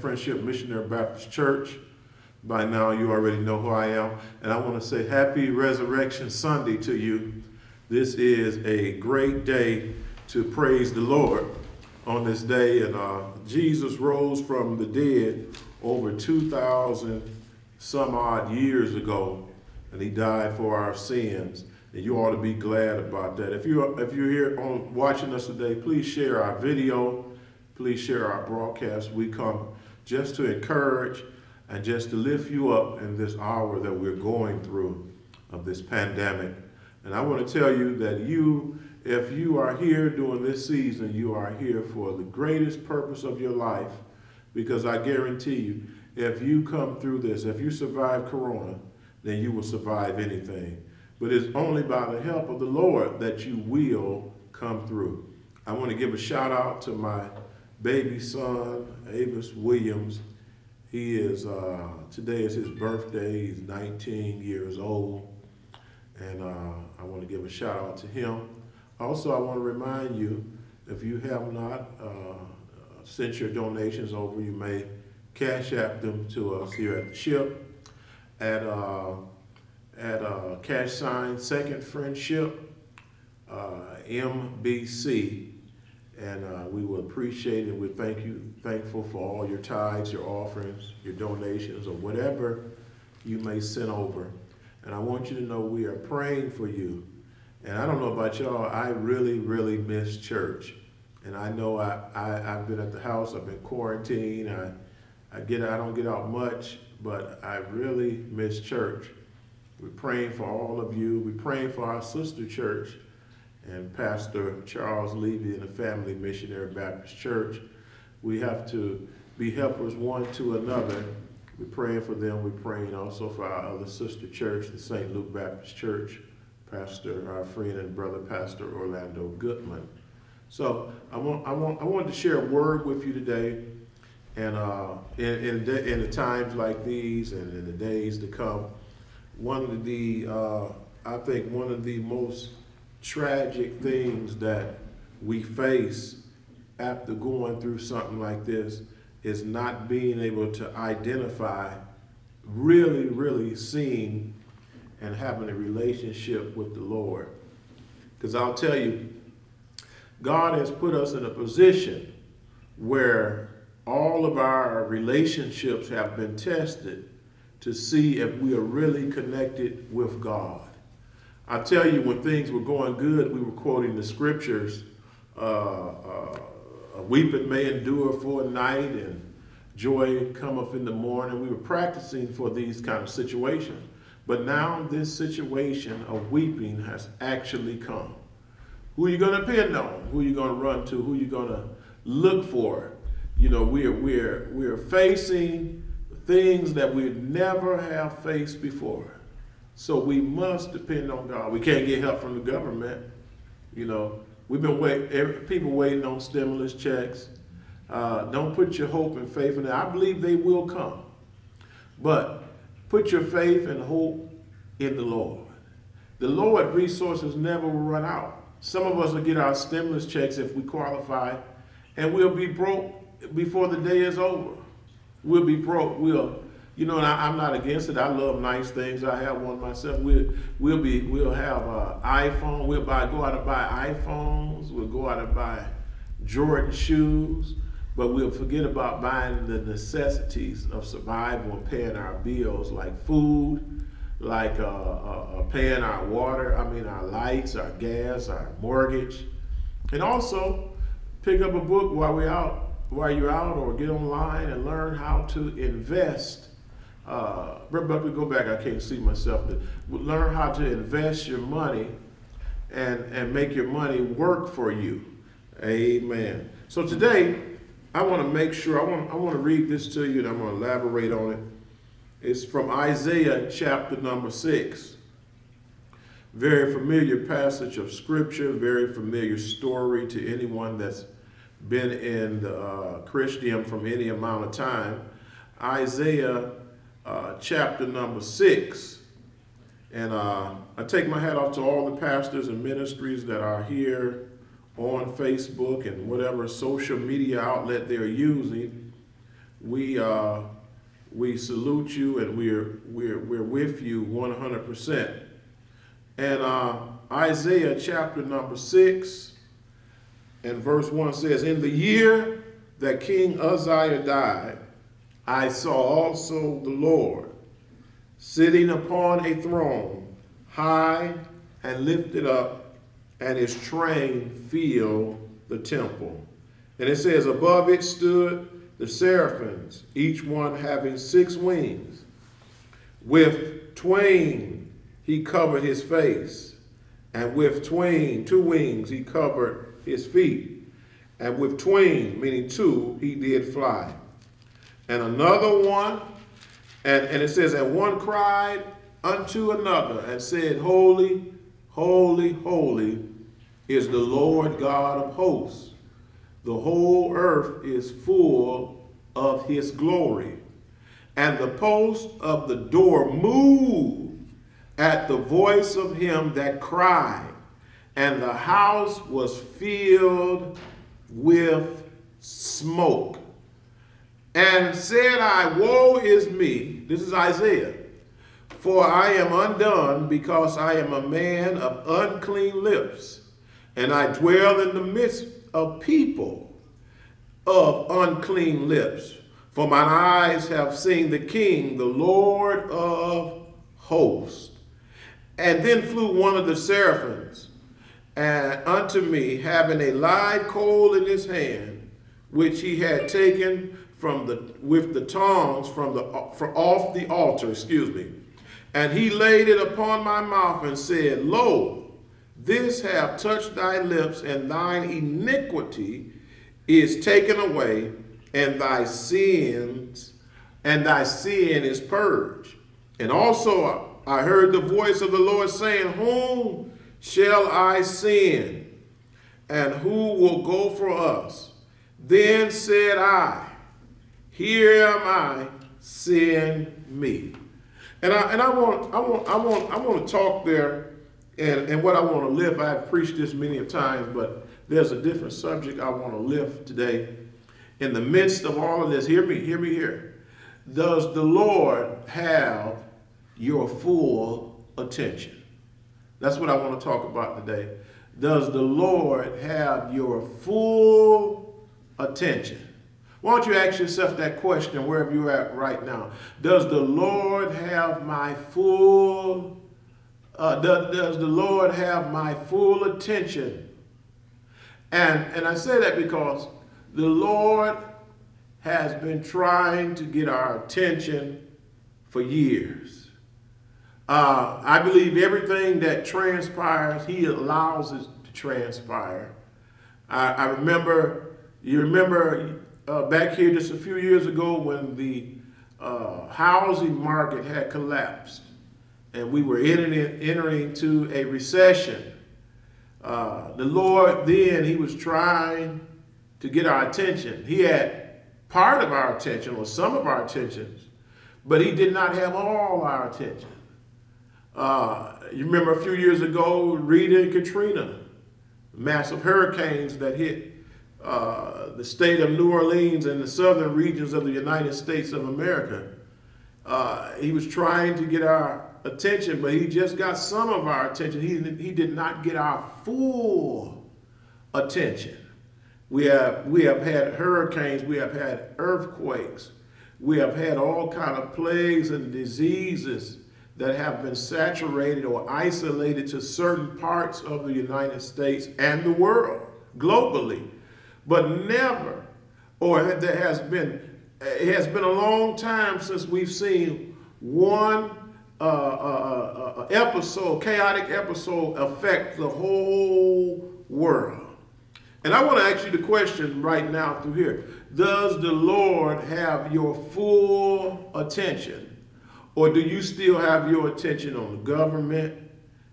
Friendship Missionary Baptist Church. By now, you already know who I am, and I want to say Happy Resurrection Sunday to you. This is a great day to praise the Lord on this day, and uh, Jesus rose from the dead over 2,000 some odd years ago, and He died for our sins. And you ought to be glad about that. If you're if you're here on watching us today, please share our video, please share our broadcast. We come just to encourage and just to lift you up in this hour that we're going through of this pandemic. And I want to tell you that you, if you are here during this season, you are here for the greatest purpose of your life. Because I guarantee you, if you come through this, if you survive Corona, then you will survive anything. But it's only by the help of the Lord that you will come through. I want to give a shout out to my baby son, Avis Williams. He is, uh, today is his birthday. He's 19 years old. And uh, I want to give a shout out to him. Also, I want to remind you, if you have not uh, sent your donations over, you may cash app them to us here at the ship at uh, at uh, cash sign Second Friendship uh, MBC, and uh, we will appreciate it. We thank you, thankful for all your tithes, your offerings, your donations, or whatever you may send over. And I want you to know we are praying for you. And I don't know about y'all, I really, really miss church. And I know I, I, I've been at the house, I've been quarantined, I, I get I don't get out much, but I really miss church. We're praying for all of you. We're praying for our sister church and Pastor Charles Levy and the Family Missionary Baptist Church. We have to be helpers one to another. We're praying for them. We're praying also for our other sister church, the St. Luke Baptist Church, Pastor, our friend and brother, Pastor Orlando Goodman. So I want, I want, I wanted to share a word with you today, and uh, in, in, in the times like these and in the days to come, one of the, uh, I think one of the most tragic things that we face after going through something like this is not being able to identify, really, really seeing and having a relationship with the Lord. Because I'll tell you, God has put us in a position where all of our relationships have been tested to see if we are really connected with God. I tell you, when things were going good, we were quoting the scriptures. Uh, uh, a weeping may endure for a night, and joy cometh in the morning. We were practicing for these kind of situations. But now this situation of weeping has actually come. Who are you going to depend on? Who are you going to run to? Who are you going to look for? You know, we're, we're, we're facing things that we never have faced before. So we must depend on God. We can't get help from the government. You know, we've been waiting, people waiting on stimulus checks. Uh, don't put your hope and faith in it. I believe they will come. But put your faith and hope in the Lord. The Lord resources never will run out. Some of us will get our stimulus checks if we qualify, and we'll be broke before the day is over. We'll be broke. We'll, you know, I, am not against it. I love nice things. I have one myself. We'll, we'll be, we'll have an iPhone. We'll buy, go out and buy iPhones. We'll go out and buy Jordan shoes. But we'll forget about buying the necessities of survival and paying our bills like food, like uh, uh, uh, paying our water, I mean our lights, our gas, our mortgage. And also pick up a book while we're out while you're out or get online and learn how to invest. Uh, we go back, I can't see myself. Learn how to invest your money and, and make your money work for you. Amen. So today, I want to make sure, I want, I want to read this to you and I'm going to elaborate on it. It's from Isaiah chapter number six. Very familiar passage of scripture, very familiar story to anyone that's been in the uh, Christian from any amount of time, Isaiah uh, chapter number six. And uh, I take my hat off to all the pastors and ministries that are here on Facebook and whatever social media outlet they're using. We, uh, we salute you and we're, we're, we're with you 100%. And uh, Isaiah chapter number 6 and verse 1 says, In the year that King Uzziah died, I saw also the Lord sitting upon a throne, high and lifted up, and his train filled the temple. And it says, Above it stood the seraphims, each one having six wings. With twain he covered his face, and with twain, two wings, he covered his feet. And with twain, meaning two, he did fly. And another one, and, and it says, and one cried unto another and said, Holy, holy, holy is the Lord God of hosts. The whole earth is full of his glory. And the post of the door moved at the voice of him that cried, and the house was filled with smoke. And said I, Woe is me, this is Isaiah, for I am undone because I am a man of unclean lips, and I dwell in the midst of people of unclean lips. For mine eyes have seen the King, the Lord of hosts. And then flew one of the seraphims and unto me, having a live coal in his hand, which he had taken from the with the tongs from the from off the altar, excuse me. And he laid it upon my mouth and said, Lo, this have touched thy lips, and thine iniquity is taken away, and thy sins, and thy sin is purged. And also I heard the voice of the Lord saying, Whom shall I send? And who will go for us? Then said I, here am I, send me. And I and I want I want I want I want to talk there and, and what I want to lift. I've preached this many times, but there's a different subject I want to lift today. In the midst of all of this, hear me, hear me here. Does the Lord have your full attention? That's what I want to talk about today. Does the Lord have your full attention? Why don't you ask yourself that question wherever you're at right now? Does the Lord have my full, uh, does, does the Lord have my full attention? And, and I say that because the Lord has been trying to get our attention for years. Uh, I believe everything that transpires, he allows it to transpire. I, I remember, you remember uh, back here just a few years ago when the uh, housing market had collapsed and we were entering, entering into a recession. Uh, the Lord then, he was trying to get our attention. He had part of our attention or some of our attentions, but he did not have all our attention. Uh, you remember a few years ago, Rita and Katrina, massive hurricanes that hit uh, the state of New Orleans and the southern regions of the United States of America. Uh, he was trying to get our attention, but he just got some of our attention. He, he did not get our full attention. We have, we have had hurricanes, we have had earthquakes, we have had all kind of plagues and diseases that have been saturated or isolated to certain parts of the United States and the world globally but never, or there has been, it has been a long time since we've seen one uh, uh, uh, uh, episode, chaotic episode, affect the whole world. And I want to ask you the question right now through here. Does the Lord have your full attention? Or do you still have your attention on the government?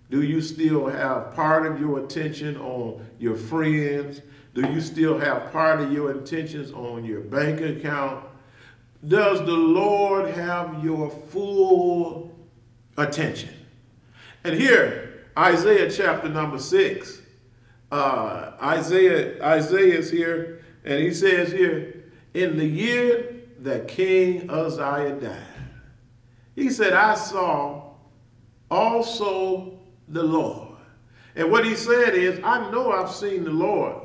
Do you still have part of your attention on your friends? Do you still have part of your intentions on your bank account? Does the Lord have your full attention? And here, Isaiah chapter number six. Uh, Isaiah, Isaiah is here, and he says here, in the year that King Uzziah died, he said, I saw also the Lord. And what he said is, I know I've seen the Lord.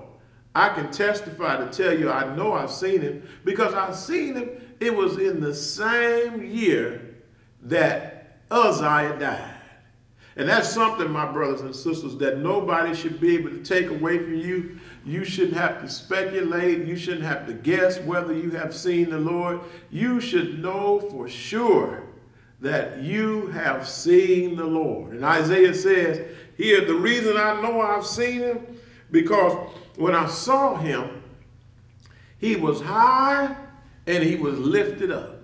I can testify to tell you I know I've seen him because I've seen him. It was in the same year that Uzziah died. And that's something, my brothers and sisters, that nobody should be able to take away from you. You shouldn't have to speculate. You shouldn't have to guess whether you have seen the Lord. You should know for sure that you have seen the Lord. And Isaiah says here, the reason I know I've seen him, because when I saw him, he was high and he was lifted up.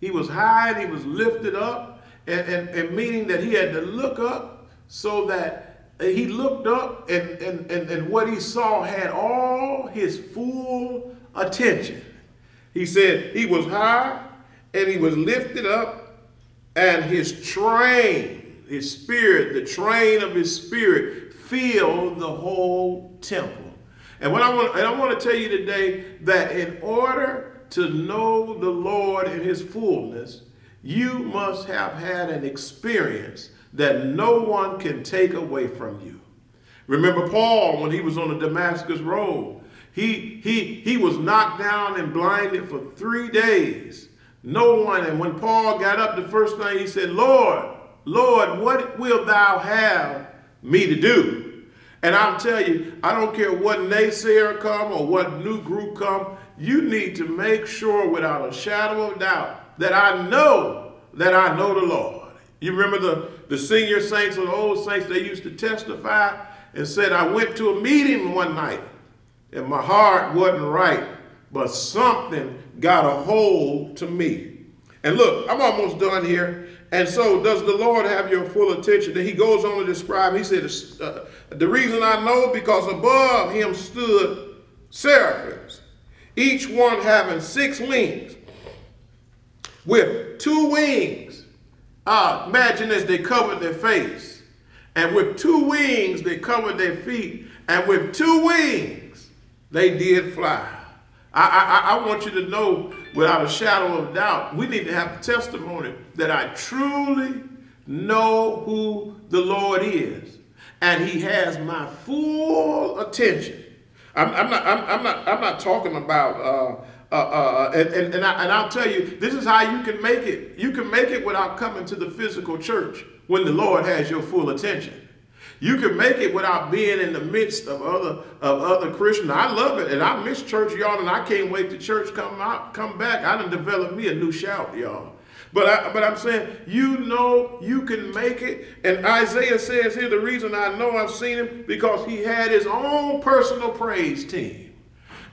He was high and he was lifted up, and, and, and meaning that he had to look up so that he looked up and, and, and, and what he saw had all his full attention. He said he was high and he was lifted up, and his train, his spirit, the train of his spirit filled the whole temple. And what I want, and I want to tell you today that in order to know the Lord in his fullness, you must have had an experience that no one can take away from you. Remember Paul when he was on the Damascus road. He, he, he was knocked down and blinded for three days. No one, and when Paul got up, the first thing he said, Lord, Lord, what will thou have me to do? And I'll tell you, I don't care what naysayer come or what new group come, you need to make sure without a shadow of doubt that I know that I know the Lord. You remember the, the senior saints or the old saints, they used to testify and said, I went to a meeting one night and my heart wasn't right, but something got a hold to me. And look, I'm almost done here. And so, does the Lord have your full attention? Then he goes on to describe, he said, uh, The reason I know, because above him stood seraphims each one having six wings. With two wings, uh, imagine as they covered their face. And with two wings, they covered their feet. And with two wings, they did fly. I, I, I want you to know without a shadow of doubt, we need to have testimony that I truly know who the Lord is. And he has my full attention. I'm, I'm not. I'm, I'm, not. I'm not talking about. Uh, uh, uh, and and, and, I, and I'll tell you, this is how you can make it. You can make it without coming to the physical church when the Lord has your full attention. You can make it without being in the midst of other of other Christians. I love it, and I miss church, y'all, and I can't wait to church come out, come back. I done developed me a new shout, y'all. But, I, but I'm saying, you know you can make it. And Isaiah says here, the reason I know I've seen him, because he had his own personal praise team.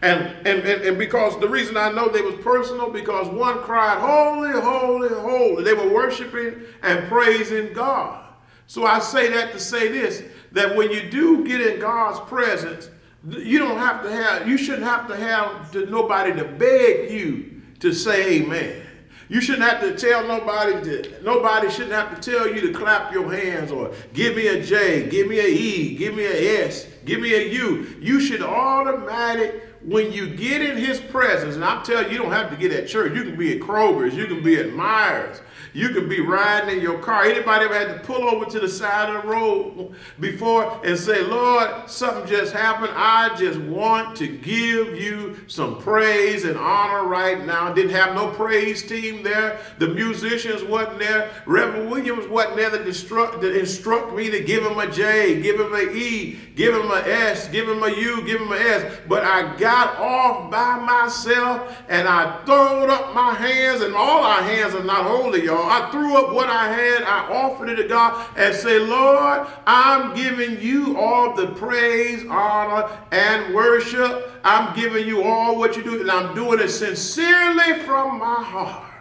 And, and, and, and because the reason I know they was personal, because one cried, holy, holy, holy. They were worshiping and praising God. So I say that to say this, that when you do get in God's presence, you don't have to have, you shouldn't have to have to, nobody to beg you to say amen. You shouldn't have to tell nobody to, nobody shouldn't have to tell you to clap your hands or give me a J, give me a E, give me a S, give me a U. You should automatic, when you get in his presence, and I'm telling you, you don't have to get at church. You can be at Kroger's, you can be at Myers, you could be riding in your car. Anybody ever had to pull over to the side of the road before and say, Lord, something just happened. I just want to give you some praise and honor right now. Didn't have no praise team there. The musicians wasn't there. Reverend Williams wasn't there to instruct, instruct me to give him a J, give him an E, give him a S, give him a U, give him a S. But I got off by myself and I throwed up my hands, and all our hands are not holy, y'all. I threw up what I had, I offered it to God, and say, Lord, I'm giving you all the praise, honor, and worship. I'm giving you all what you do, and I'm doing it sincerely from my heart.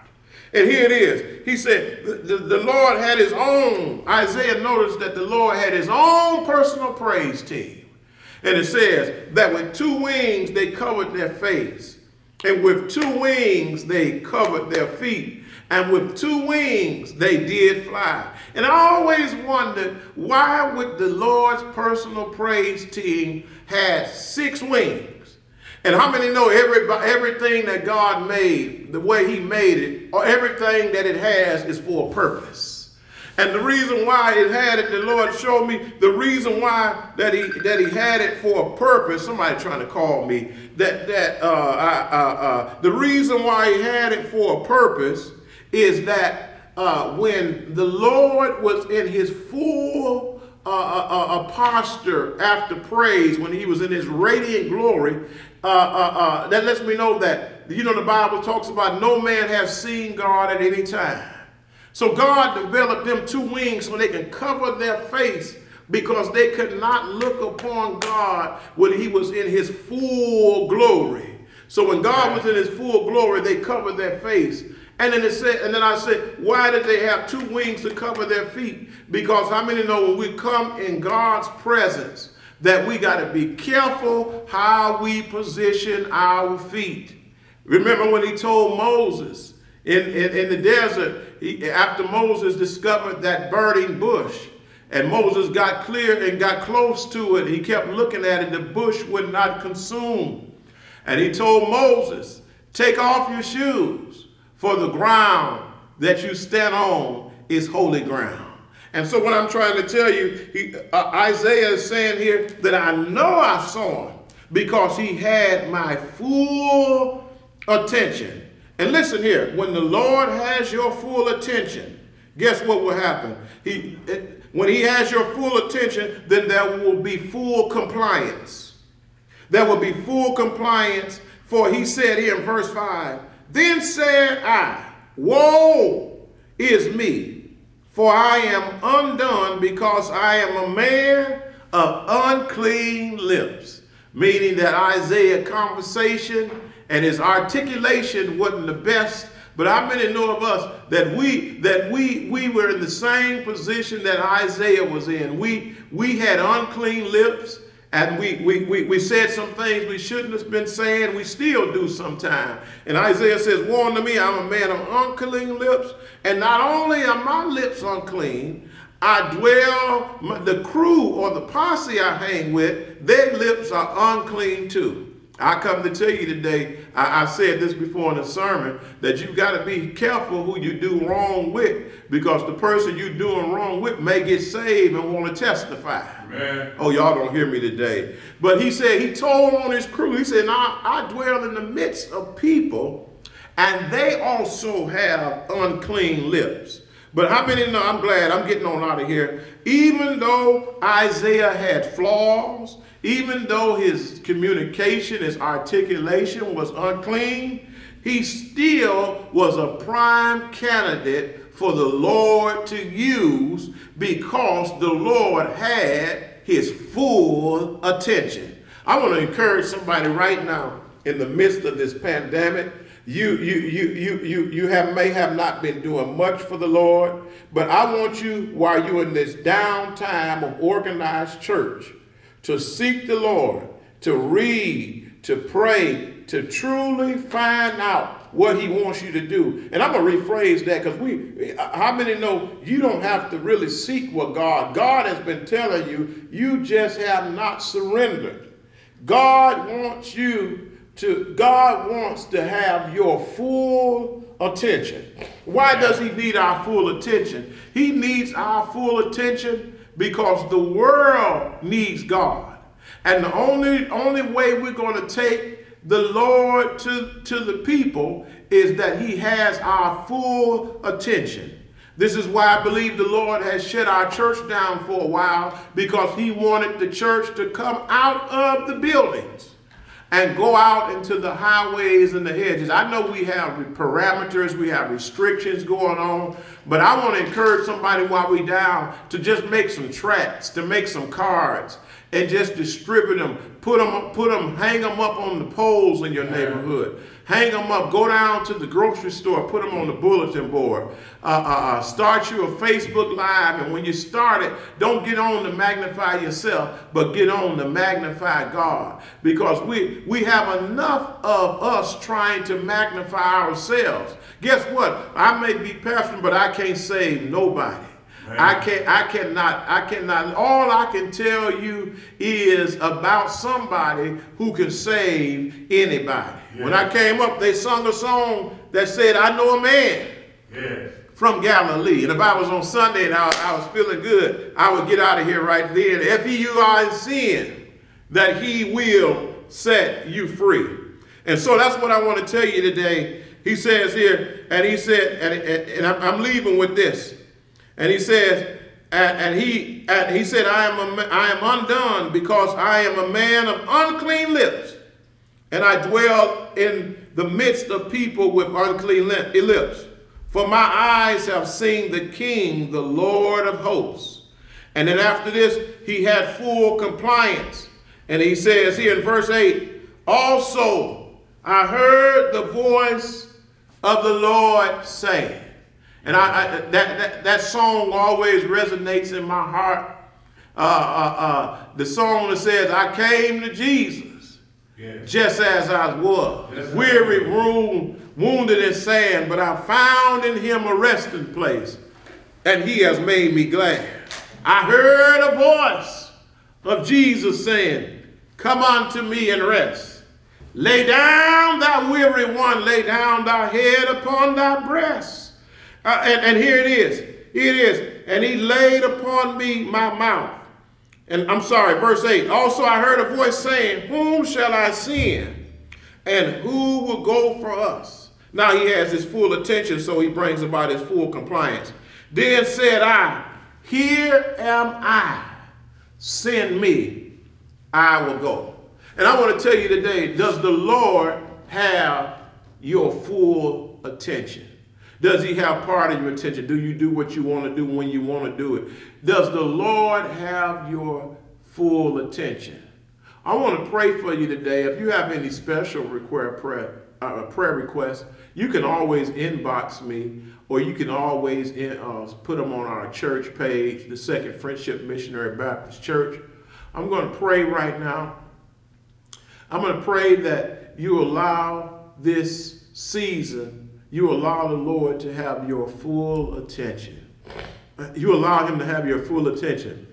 And here it is. He said, the, the, Lord had his own, Isaiah noticed that the Lord had his own personal praise team. And it says that with two wings they covered their face, and with two wings they covered their feet and with two wings they did fly. And I always wondered why would the Lord's personal praise team have six wings? And how many know every, everything that God made, the way he made it, or everything that it has is for a purpose. And the reason why it had it, the Lord showed me the reason why that he that he had it for a purpose. Somebody trying to call me that that uh, uh, uh, the reason why he had it for a purpose is that uh, when the Lord was in his full uh, uh, posture after praise, when he was in his radiant glory, that lets me know that you know the Bible talks about no man has seen God at any time. So God developed them two wings so they can cover their face because they could not look upon God when he was in his full glory. So when God was in his full glory, they covered their face. And then it said, and then I said, why did they have two wings to cover their feet? Because how many know when we come in God's presence that we got to be careful how we position our feet. Remember when he told Moses in, in, in the desert, he, after Moses discovered that burning bush, and Moses got clear and got close to it, he kept looking at it, the bush would not consume. And he told Moses, take off your shoes, for the ground that you stand on is holy ground. And so what I'm trying to tell you, he, uh, Isaiah is saying here that I know I saw him because he had my full attention. And listen here, when the Lord has your full attention, guess what will happen? He, when he has your full attention, then there will be full compliance. There will be full compliance, for he said here in verse 5, Then said I, Woe is me, for I am undone because I am a man of unclean lips. Meaning that Isaiah conversation and his articulation wasn't the best. But how many know of us that we that we we were in the same position that Isaiah was in? We we had unclean lips and we, we, we, we said some things we shouldn't have been saying. We still do sometimes. And Isaiah says, Woe unto me, I'm a man of unclean lips. And not only are my lips unclean, I dwell, the crew or the posse I hang with, their lips are unclean too. I come to tell you today, I, have said this before in a sermon, that you got to be careful who you do wrong with because the person you're doing wrong with may get saved and want to testify. Amen. Oh, y'all don't hear me today. But he said, he told on his crew, he said, I, I dwell in the midst of people and they also have unclean lips. But how many know, I'm glad, I'm getting on out of here. Even though Isaiah had flaws, even though his communication, his articulation was unclean, he still was a prime candidate for the Lord to use because the Lord had his full attention. I want to encourage somebody right now in the midst of this pandemic. You, you, you, you, you, you have, may have not been doing much for the Lord, but I want you, while you're in this downtime of organized church, to seek the Lord, to read, to pray, to truly find out what he wants you to do. And I'm going to rephrase that because we, how many know you don't have to really seek what God, God has been telling you, you just have not surrendered. God wants you to, God wants to have your full attention. Why does he need our full attention? He needs our full attention because the world needs God. And the only, only way we're going to take the Lord to, to the people is that he has our full attention. This is why I believe the Lord has shut our church down for a while because he wanted the church to come out of the buildings and go out into the highways and the hedges. I know we have parameters, we have restrictions going on, but I want to encourage somebody while we down to just make some tracks, to make some cards, and just distribute them. Put them, put them, hang them up on the poles in your neighborhood. Hang them up. Go down to the grocery store. Put them on the bulletin board. Uh, uh, uh, start you a Facebook Live. And when you start it, don't get on to magnify yourself, but get on to magnify God. Because we, we have enough of us trying to magnify ourselves. Guess what? I may be pastor, but I can't save nobody. I can I cannot I cannot all I can tell you is about somebody who can save anybody. Yeah. When I came up, they sung a song that said, I know a man from Galilee. And if I was on Sunday and I, I was feeling good, I would get out of here right then. If you are in sin, that he will set you free. And so that's what I want to tell you today. He says here, and he said, and, and, and I'm leaving with this. And he says, and, and he and he said, I am a, I am undone because I am a man of unclean lips, and I dwell in the midst of people with unclean eh, lips. For my eyes have seen the King, the Lord of hosts. And then after this, he had full compliance. And he says here in verse 8, Also I heard the voice of the Lord saying, and I, I that, that, that song always resonates in my heart. Uh, uh, uh, the song that says, I came to Jesus yes. just as I was, yes, weary, room, wounded and sad, but I found in him a resting place, and he has made me glad. I heard a voice of Jesus saying, Come unto me and rest. Lay down thy weary one, lay down thy head upon thy breast. Uh, and, and here it is. Here it is. And he laid upon me my mouth. And I'm sorry, verse 8. Also I heard a voice saying, Whom shall I send? And who will go for us? Now he has his full attention, so he brings about his full compliance. Then said I, Here am I. Send me, I will go. And I want to tell you today, does the Lord have your full attention? Does he have part of your attention? Do you do what you want to do when you want to do it? Does the Lord have your full attention? I want to pray for you today. If you have any special prayer, uh, prayer requests, you can always inbox me or you can always in, uh, put them on our church page, the Second Friendship Missionary Baptist Church. I'm going to pray right now. I'm going to pray that you allow this season you allow the Lord to have your full attention. You allow him to have your full attention.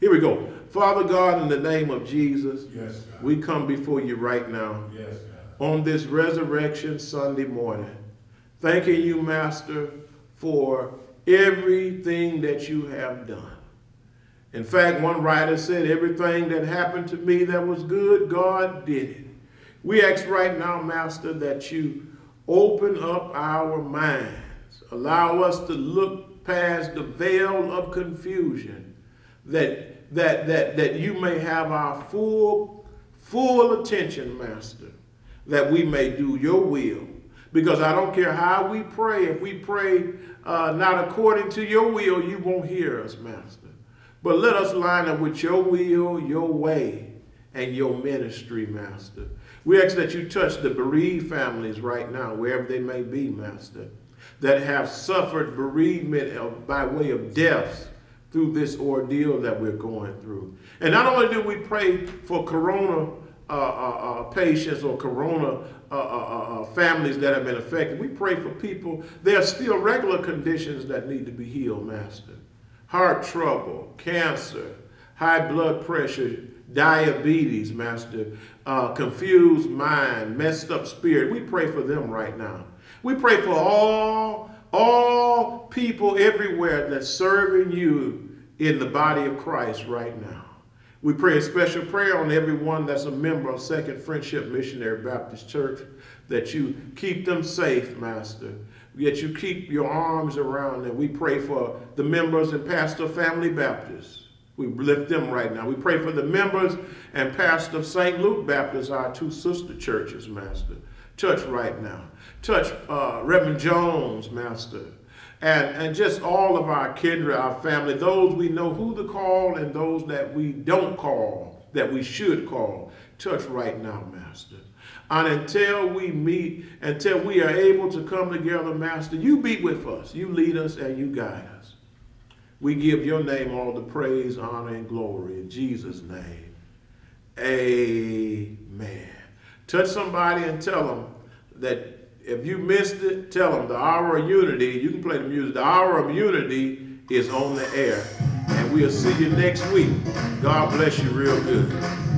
Here we go. Father God, in the name of Jesus, yes, we come before you right now yes, on this Resurrection Sunday morning, thanking you, Master, for everything that you have done. In fact, one writer said, everything that happened to me that was good, God did it. We ask right now, Master, that you Open up our minds. Allow us to look past the veil of confusion that, that, that, that you may have our full, full attention, Master, that we may do your will. Because I don't care how we pray, if we pray uh, not according to your will, you won't hear us, Master. But let us line up with your will, your way, and your ministry, Master. We ask that you touch the bereaved families right now, wherever they may be, Master, that have suffered bereavement by way of death through this ordeal that we're going through. And not only do we pray for corona uh, uh, uh, patients or corona uh, uh, uh, families that have been affected, we pray for people. There are still regular conditions that need to be healed, Master. Heart trouble, cancer, high blood pressure, diabetes, Master, uh, confused mind, messed up spirit. We pray for them right now. We pray for all, all people everywhere that's serving you in the body of Christ right now. We pray a special prayer on everyone that's a member of Second Friendship Missionary Baptist Church, that you keep them safe, Master. Yet you keep your arms around them. We pray for the members and Pastor Family Baptists. We lift them right now. We pray for the members and pastor of St. Luke Baptist, our two sister churches, Master. Touch right now. Touch uh, Reverend Jones, Master. and, and just all of our kindred, our family, those we know who to call and those that we don't call, that we should call. Touch right now, Master. And until we meet, until we are able to come together, Master, you be with us. You lead us and you guide us. We give your name all the praise, honor, and glory in Jesus' name. Amen. Touch somebody and tell them that if you missed it, tell them the hour of unity, you can play the music, the hour of unity is on the air. And we'll see you next week. God bless you real good.